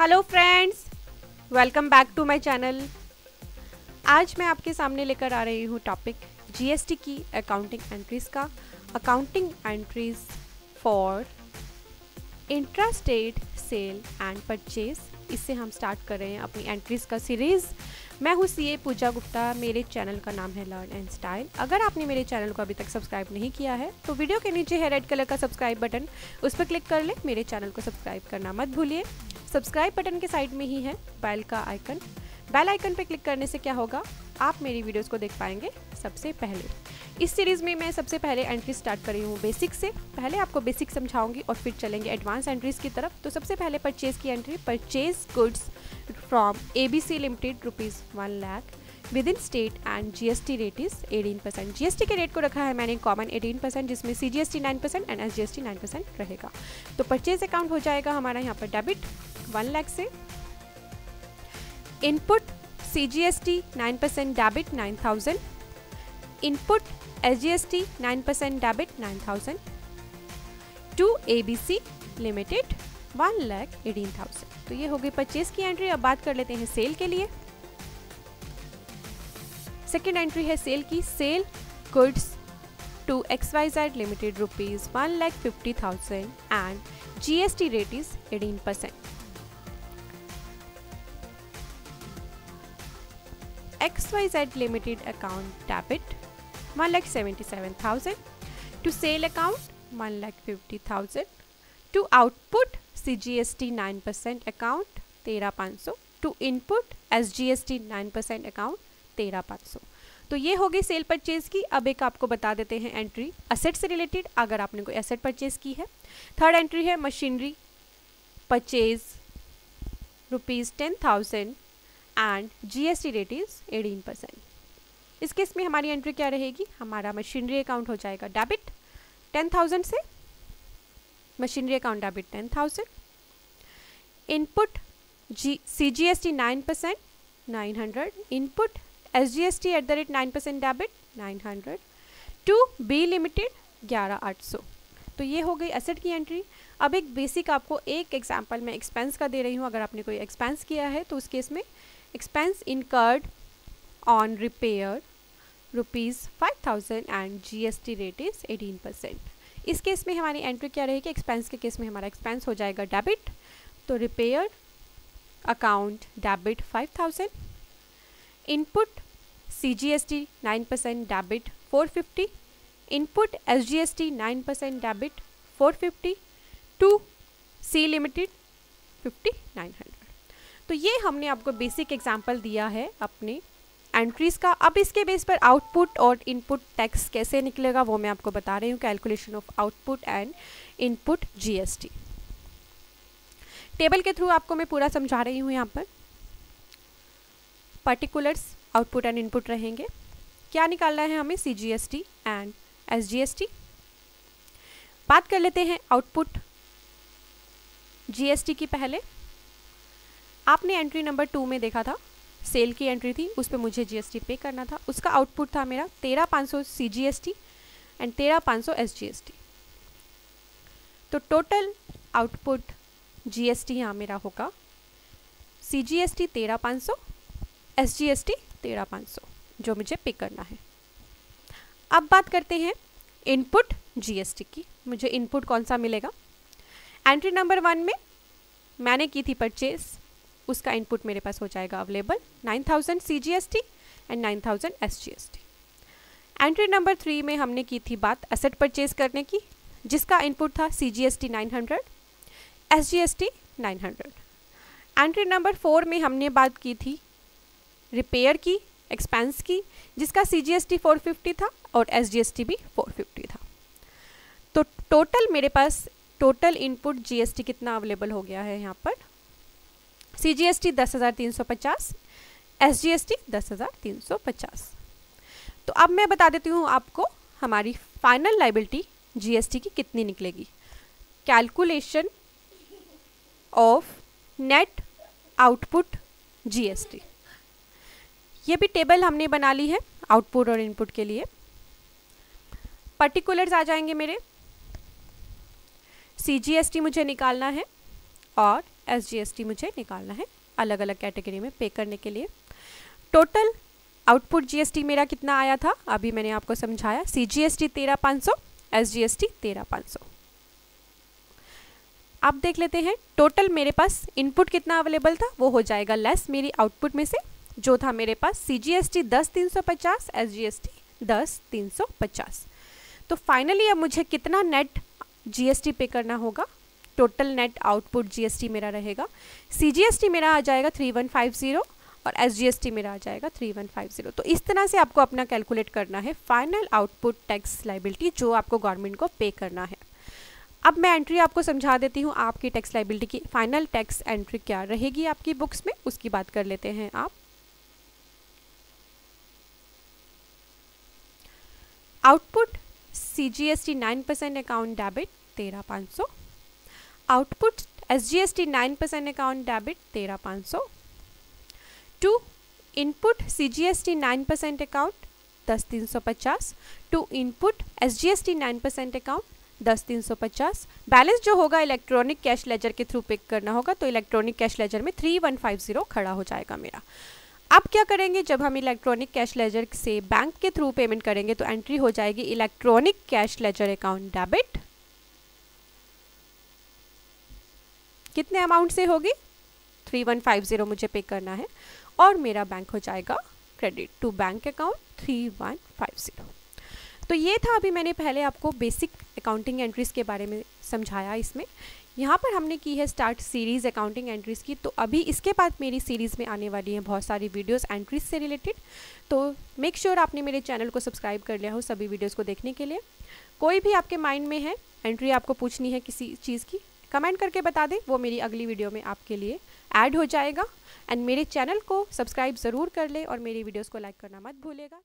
Hello friends welcome back to my channel आज मैं आपके सामने लेकर आ रही हूँ टॉपिक जीएसटी की अकाउंटिंग एंट्रीज का। Accounting entries for intra state sale and purchase इससे हम स्टार्ट कर रहे हैं अपनी एंट्रीज का सीरीज़ मैं हूँ सी पूजा गुप्ता, मेरे चैनल का नाम है लर्न एंड स्टाइल। अगर आपने मेरे चैनल को अभी तक सब्सक्राइब नहीं किया है तो वीडियो के नीचे है रेड कलर का सब्सक्राइब बटन, उस पर क्लिक कर ले, मेरे चैनल को सब्सक्राइब करना मत भूलिए। सब्सक्राइब बटन के साइड में ही है बैल का आइकन। बेल आइकन पर क्लिक करने से क्या होगा? आप मेरी वीडियोस को देख पाएँगे सबसे पहले। इस सीरीज़ में मैं सबसे पहले एंट्री स्टार्ट कर रही हूँ बेसिक से। पहले आपको बेसिक समझाऊँगी और फिर चलेंगे एडवांस एंट्रीज की तरफ़। तो सबसे पहले परचेज की entry purchase goods from A B C limited rupees one lakh within state and G S T rate is eighteen percent G S T के रेट को रखा है मैंने कॉमन एटीन परसेंट जिसमें C G S T nine percent and S G S T nine percent रहेगा। तो purchase account हो जाएगा हमारा यहाँ पर डेबिट वन लैख से। G S T nine percent debit nine thousand to A B C limited one lakh eighteen thousand तो ये हो गई परचेज की एंट्री अब बात कर लेते हैं सेल के लिए। सेकेंड एंट्री है सेल की sale goods to X Y Z limited rupees one lakh fifty thousand and G S T rate is eighteen percent X Y Z limited account debit one lakh seventy seven thousand to sale account one lakh fifty thousand to output C G S T nine percent account तेरह पाँच सौ to input S G S T nine percent account तेरह पाँच सौ तो ये हो गई सेल परचेज की। अब एक आपको बता देते हैं एंट्री असेट से रिलेटेड अगर आपने कोई एसेट परचेज की है। थर्ड एंट्री है machinery purchase rupees ten thousand and GST rate is eighteen percent इस केस में हमारी एंट्री क्या रहेगी? हमारा मशीनरी अकाउंट हो जाएगा डेबिट टेन थाउज़ेंड से। Machinery account debit ten thousand input G C G S T nine percent nine hundred input S G S T at the rate nine percent debit nine hundred to B limited ग्यारह आठ सौ। तो ये हो गई asset की entry अब एक बेसिक आपको एक एग्जांपल मैं एक्सपेंस का दे रही हूँ। अगर आपने कोई एक्सपेंस किया है तो उस केस में expense incurred on repair rupees five thousand and G S T rate is eighteen percent इस केस में हमारी एंट्री क्या रहेगी? एक्सपेंस के केस में हमारा एक्सपेंस हो जाएगा डेबिट तो repair account debit five thousand input C G S T nine percent debit four fifty input S G S T nine percent debit four fifty to C limited fifty nine hundred तो ये हमने आपको basic example दिया है अपने entries का। अब इसके बेस पर आउटपुट और इनपुट टैक्स कैसे निकलेगा वो मैं आपको बता रही हूँ। Calculation of output and input GST table के थ्रू आपको मैं पूरा समझा रही हूँ यहाँ पर। पर्टिकुलर्स आउटपुट एंड इनपुट रहेंगे। क्या निकालना है हमें? C G S T and S G S T बात कर लेते हैं आउटपुट जी एस टी की पहले। आपने एंट्री नंबर टू में देखा था। सेल की एंट्री थी, उस पर मुझे जीएसटी पे करना था। उसका आउटपुट था मेरा तेरह पाँच सौ C G S T and तेरह पाँच सौ एस जी एस टी तो total output G S T यहाँ मेरा होगा। सी जी एस टी तेरह पाँच सौ एस जी एस टी तेरह पाँच सौ, जो मुझे पे करना है। अब बात करते हैं इनपुट जी एस टी की। मुझे इनपुट कौन सा मिलेगा? एंट्री नंबर वन में मैंने की थी परचेज़ उसका इनपुट मेरे पास हो जाएगा available 9000 thousand C G S T and nine thousand S G S T entry number three में हमने की थी बात एसेट परचेज करने की, जिसका इनपुट था C G S T nine hundred S G S T nine hundred. Entry number four में हमने बात की थी रिपेयर की एक्सपेंस की, जिसका C G S T four fifty था और एस जी एस टी भी फोर फिफ्टी था। तो टोटल मेरे पास total input G S T कितना अवेलेबल हो गया है यहाँ पर? सी जी एस टी दस हज़ार तीन सौ पचास एस जी एस टी दस हज़ार तीन सौ पचास। तो अब मैं बता देती हूँ आपको हमारी final liability G S T की कितनी निकलेगी। Calculation of net output G S T ये भी टेबल हमने बना ली है आउटपुट और इनपुट के लिए। पर्टिकुलर्स आ जाएँगे मेरे। सी जी एस टी मुझे निकालना है और एस मुझे निकालना है अलग अलग कैटेगरी में पे करने के लिए। टोटल आउटपुट जीएसटी मेरा कितना आया था? अभी मैंने आपको समझाया। सी जी एस टी तेरह पाँच सौ एस जी एस टी तेरह पाँच सौ। आप देख लेते हैं टोटल मेरे पास इनपुट कितना अवेलेबल था? वो हो जाएगा लेस मेरी आउटपुट में से। जो था मेरे पास सी जी एस टी दस तीन सौ पचास एस जी एस टी दस तीन सौ पचास। तो फाइनली अब मुझे कितना नेट जी एस टी पे करना होगा? Total net output G S T मेरा रहेगा। सी जी एस टी मेरा आ जाएगा थ्री वन फाइव ज़ीरो और एस जी एस टी मेरा आ जाएगा थ्री वन फाइव ज़ीरो तो इस तरह से आपको अपना कैलकुलेट करना है फाइनल आउटपुट टैक्स लाइबिलिटी जो आपको गवर्नमेंट को पे करना है। अब मैं एंट्री आपको समझा देती हूँ, आपकी टैक्स लाइबिलिटी की फाइनल टैक्स एंट्री क्या रहेगी आपकी बुक्स में, उसकी बात कर लेते हैं आप। Output C G S T nine percent account debit तेरह पाँच सौ। Output S G S T nine percent account debit तेरह पाँच सौ। To input C G S T nine percent account दस तीन सौ पचास। To input S G S T nine percent account दस तीन सौ पचास। बैलेंस जो होगा इलेक्ट्रॉनिक कैश लेजर के थ्रू पिक करना होगा तो इलेक्ट्रॉनिक कैश लेजर में थ्री वन फाइव ज़ीरो खड़ा हो जाएगा मेरा। अब क्या करेंगे, जब हम इलेक्ट्रॉनिक कैश लेजर से बैंक के थ्रू पेमेंट करेंगे तो एंट्री हो जाएगी electronic cash ledger account debit कितने अमाउंट से होगी? थ्री वन फाइव ज़ीरो मुझे पे करना है और मेरा बैंक हो जाएगा credit to bank account three one five zero तो ये था अभी मैंने पहले आपको बेसिक अकाउंटिंग एंट्रीज़ के बारे में समझाया इसमें। यहाँ पर हमने की है स्टार्ट सीरीज़ अकाउंटिंग एंट्रीज़ की। तो अभी इसके बाद मेरी सीरीज़ में आने वाली हैं बहुत सारी वीडियोस एंट्रीज से रिलेटेड तो मेक श्योर sure आपने मेरे चैनल को सब्सक्राइब कर लिया हो सभी वीडियोस को देखने के लिए। कोई भी आपके माइंड में है एंट्री आपको पूछनी है किसी चीज़ की कमेंट करके बता दें, वो मेरी अगली वीडियो में आपके लिए ऐड हो जाएगा। एंड मेरे चैनल को सब्सक्राइब ज़रूर कर ले और मेरी वीडियोज़ को लाइक करना मत भूलेगा।